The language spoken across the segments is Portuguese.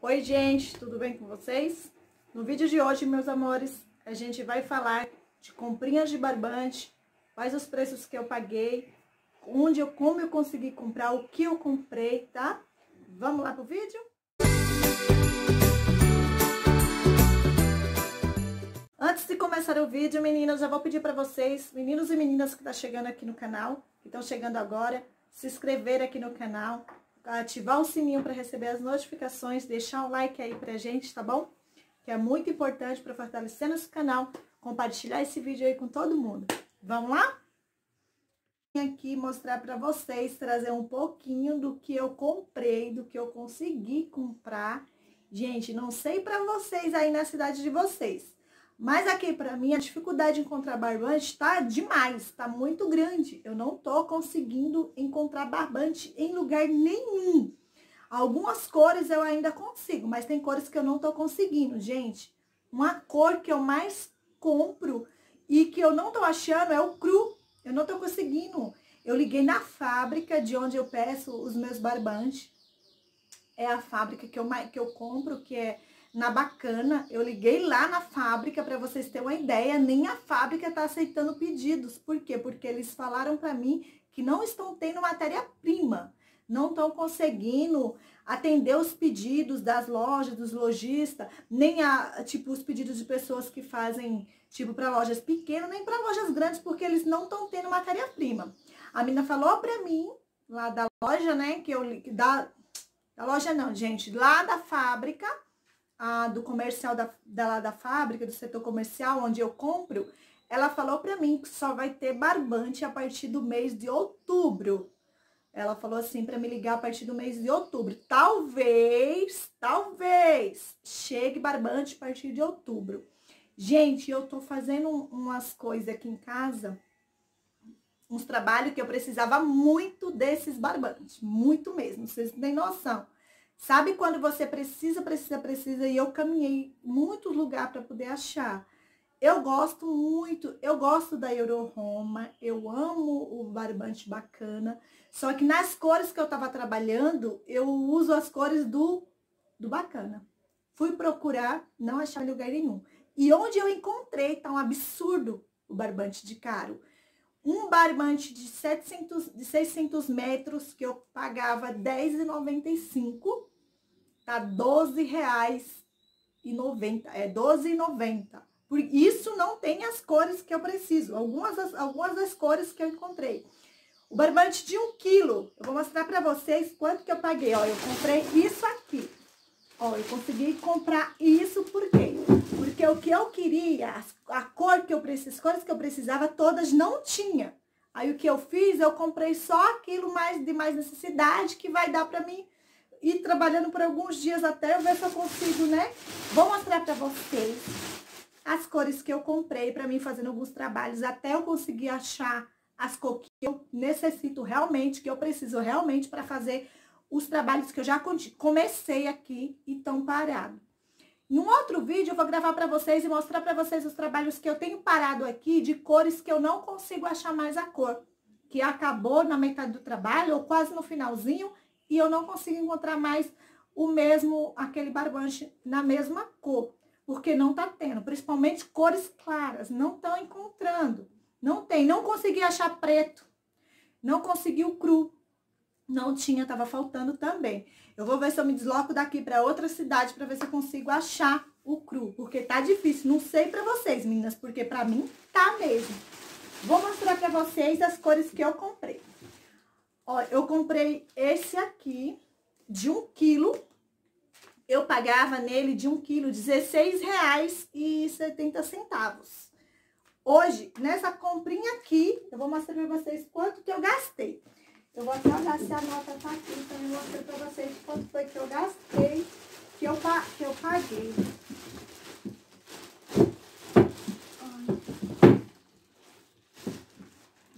Oi, gente, tudo bem com vocês? No vídeo de hoje, meus amores, a gente vai falar de comprinhas de barbante, quais os preços que eu paguei, onde eu, como eu consegui comprar, o que eu comprei, tá? Vamos lá pro vídeo? Antes de começar o vídeo, meninas, eu vou pedir para vocês, meninos e meninas que estão tá chegando aqui no canal, que estão chegando agora, se inscrever aqui no canal, ativar o sininho para receber as notificações, deixar um like aí pra gente, tá bom? Que é muito importante para fortalecer nosso canal, compartilhar esse vídeo aí com todo mundo. Vamos lá? Vim aqui mostrar para vocês, trazer um pouquinho do que eu comprei, do que eu consegui comprar. Gente, não sei para vocês aí na cidade de vocês, mas aqui para mim a dificuldade de encontrar barbante tá demais, tá muito grande. Eu não tô conseguindo encontrar barbante em lugar nenhum. Algumas cores eu ainda consigo, mas tem cores que eu não tô conseguindo, gente. Uma cor que eu mais compro e que eu não tô achando é o cru. Eu não tô conseguindo. Eu liguei na fábrica de onde eu peço os meus barbantes. É a fábrica que eu, que eu compro, que é na Bacana. Eu liguei lá na fábrica para vocês terem uma ideia, nem a fábrica está aceitando pedidos. Por quê? Porque eles falaram para mim que não estão tendo matéria-prima, não estão conseguindo atender os pedidos das lojas, dos lojistas, nem a, tipo, os pedidos de pessoas que fazem, tipo, para lojas pequenas, nem para lojas grandes, porque eles não estão tendo matéria-prima. A menina falou para mim, lá da loja, né, que eu, da, da loja não, gente, lá da fábrica, a, do comercial da, da, da fábrica, do setor comercial, onde eu compro, ela falou para mim que só vai ter barbante a partir do mês de outubro. Ela falou assim para me ligar a partir do mês de outubro. Talvez, talvez chegue barbante a partir de outubro. Gente, eu tô fazendo umas coisas aqui em casa, uns trabalhos que eu precisava muito desses barbantes, muito mesmo, vocês não têm noção. Sabe quando você precisa, precisa, precisa e eu caminhei muitos lugares para poder achar. Eu gosto muito, eu gosto da Euro Roma, eu amo o barbante bacana, só que nas cores que eu tava trabalhando, eu uso as cores do, do bacana. Fui procurar, não achar lugar nenhum. E onde eu encontrei, tá um absurdo o barbante de caro. Um barbante de, 700, de 600 metros que eu pagava R$10,95 tá R$ reais e 90, é 12,90. Por isso não tem as cores que eu preciso, algumas das, algumas das cores que eu encontrei. O barbante de um quilo, eu vou mostrar para vocês quanto que eu paguei. Ó, eu comprei isso aqui. Ó, eu consegui comprar isso por quê? Porque o que eu queria, a cor que eu precisava, as cores que eu precisava, todas não tinha. Aí o que eu fiz, eu comprei só aquilo mais de mais necessidade que vai dar para mim ir trabalhando por alguns dias até eu ver se eu consigo, né? Vou mostrar para vocês as cores que eu comprei para mim fazendo alguns trabalhos até eu conseguir achar as cores que eu necessito realmente, que eu preciso realmente para fazer os trabalhos que eu já comecei aqui e estão parados. Em um outro vídeo eu vou gravar para vocês e mostrar para vocês os trabalhos que eu tenho parado aqui de cores que eu não consigo achar mais a cor, que acabou na metade do trabalho ou quase no finalzinho e eu não consigo encontrar mais o mesmo, aquele barbante na mesma cor, porque não tá tendo, principalmente cores claras, não estão encontrando, não tem, não consegui achar preto, não consegui o cru, não tinha, tava faltando também. Eu vou ver se eu me desloco daqui para outra cidade para ver se eu consigo achar o cru, porque tá difícil, não sei para vocês, meninas, porque para mim tá mesmo. Vou mostrar para vocês as cores que eu comprei. Ó, eu comprei esse aqui de um quilo. Eu pagava nele de um quilo R$16,70. Hoje, nessa comprinha aqui, eu vou mostrar pra vocês quanto que eu gastei. Eu vou até olhar se a nota tá aqui pra mostrar pra vocês quanto foi que eu gastei, que eu, que eu paguei.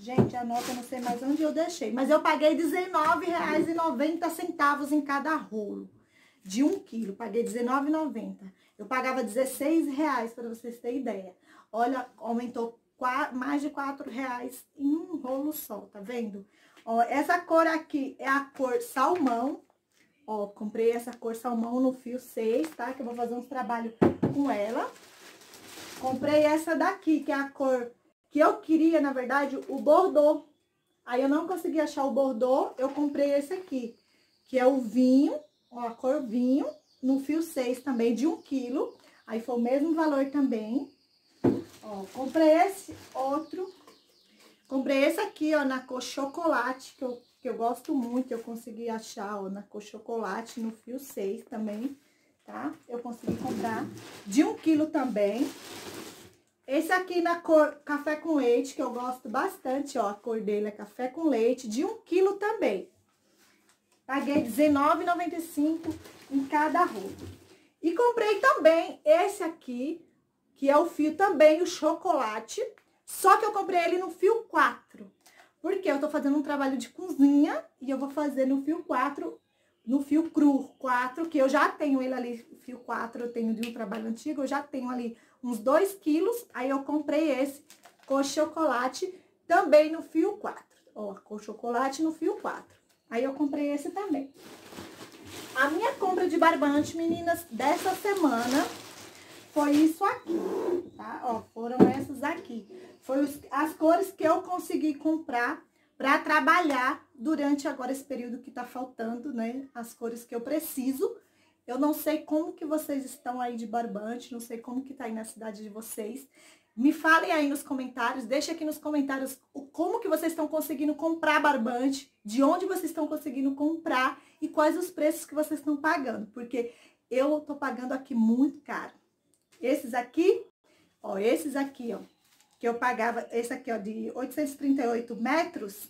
Gente, a nota eu não sei mais onde eu deixei. Mas eu paguei R$19,90 em cada rolo. De um quilo, paguei R$19,90. Eu pagava R$16,00 para vocês terem ideia. Olha, aumentou mais de R$4,00 em um rolo só, tá vendo? Ó, essa cor aqui é a cor salmão. Ó, comprei essa cor salmão no fio 6, tá? Que eu vou fazer uns trabalhos com ela. Comprei essa daqui, que é a cor que eu queria, na verdade, o bordô. Aí eu não consegui achar o bordô, eu comprei esse aqui, que é o vinho, ó, a cor vinho, no fio 6 também, de 1 um quilo. Aí foi o mesmo valor também. Ó, comprei esse outro. Comprei esse aqui, ó, na cor chocolate, que eu, que eu gosto muito. Eu consegui achar, ó, na cor chocolate, no fio 6 também, tá? Eu consegui comprar de 1 um quilo também. Esse aqui na cor café com leite, que eu gosto bastante, ó. A cor dele é café com leite, de 1 um quilo também. Paguei R$19,95 em cada roupa. E comprei também esse aqui, que é o fio também, o chocolate. Só que eu comprei ele no fio 4. Porque eu tô fazendo um trabalho de cozinha e eu vou fazer no fio 4, no fio cru 4, que eu já tenho ele ali, fio 4, eu tenho de um trabalho antigo, eu já tenho ali uns 2 quilos. Aí eu comprei esse com chocolate também no fio 4. Ó, com chocolate no fio 4. Aí eu comprei esse também. A minha compra de barbante, meninas, dessa semana foi isso aqui, tá? Ó, foram essas aqui. Foi os, as cores que eu consegui comprar para trabalhar durante agora esse período que tá faltando, né? As cores que eu preciso. Eu não sei como que vocês estão aí de barbante, não sei como que tá aí na cidade de vocês. Me falem aí nos comentários, deixa aqui nos comentários como que vocês estão conseguindo comprar barbante, de onde vocês estão conseguindo comprar e quais os preços que vocês estão pagando, porque eu tô pagando aqui muito caro. Esses aqui, ó, esses aqui, ó, que eu pagava, esse aqui, ó, de 838 metros,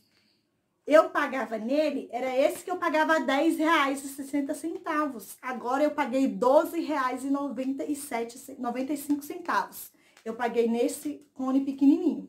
eu pagava nele, era esse que eu pagava R$10,60. Agora eu paguei R$12,95. Eu paguei nesse cone pequenininho.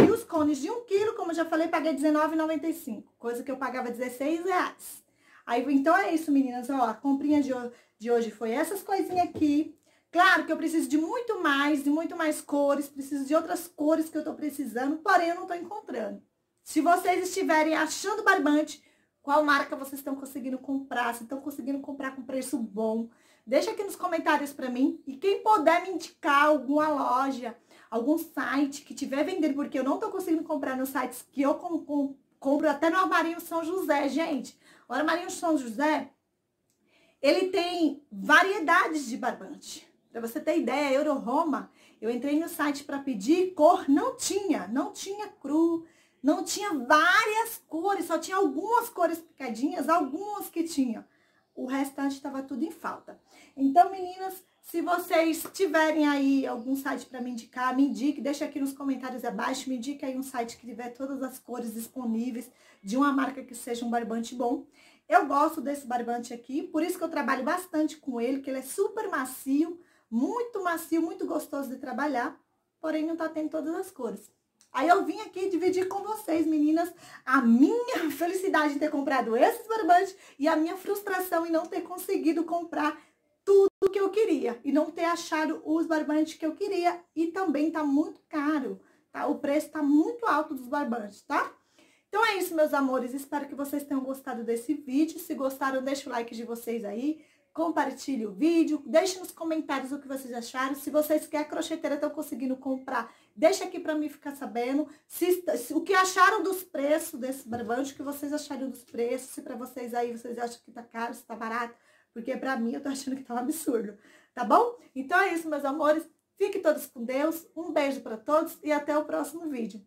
E os cones de 1 quilo, como eu já falei, paguei R$19,95. Coisa que eu pagava R$16,00. Aí, então é isso, meninas. Ó, a comprinha de, de hoje foi essas coisinhas aqui. Claro que eu preciso de muito mais, de muito mais cores. Preciso de outras cores que eu tô precisando, porém eu não tô encontrando. Se vocês estiverem achando barbante, qual marca vocês estão conseguindo comprar, se estão conseguindo comprar com preço bom, deixa aqui nos comentários para mim. E quem puder me indicar alguma loja, algum site que tiver vendendo, porque eu não tô conseguindo comprar nos sites que eu com, com, compro até no Armarinho São José, gente. O Armarinho São José, ele tem variedades de barbante. Para você ter ideia, Euro Roma, eu entrei no site para pedir cor, não tinha, não tinha cru, não tinha várias cores, só tinha algumas cores picadinhas, algumas que tinham. O restante estava tudo em falta. Então, meninas, se vocês tiverem aí algum site para me indicar, me indique, deixa aqui nos comentários abaixo, me indique aí um site que tiver todas as cores disponíveis de uma marca que seja um barbante bom. Eu gosto desse barbante aqui, por isso que eu trabalho bastante com ele, que ele é super macio, muito macio, muito gostoso de trabalhar, porém não tá tendo todas as cores. Aí eu vim aqui dividir com vocês, meninas, a minha felicidade de ter comprado esses barbantes e a minha frustração em não ter conseguido comprar tudo que eu queria e não ter achado os barbantes que eu queria e também tá muito caro, tá? O preço tá muito alto dos barbantes, tá? Então é isso, meus amores. Espero que vocês tenham gostado desse vídeo. Se gostaram, deixa o like de vocês aí compartilhe o vídeo, deixe nos comentários o que vocês acharam. Se vocês que a crocheteira estão conseguindo comprar, deixa aqui para mim ficar sabendo se, se, o que acharam dos preços desse barbante, o que vocês acharam dos preços, se para vocês aí vocês acham que tá caro, se tá barato, porque para mim eu tô achando que tá um absurdo, tá bom? Então é isso, meus amores. Fiquem todos com Deus. Um beijo para todos e até o próximo vídeo.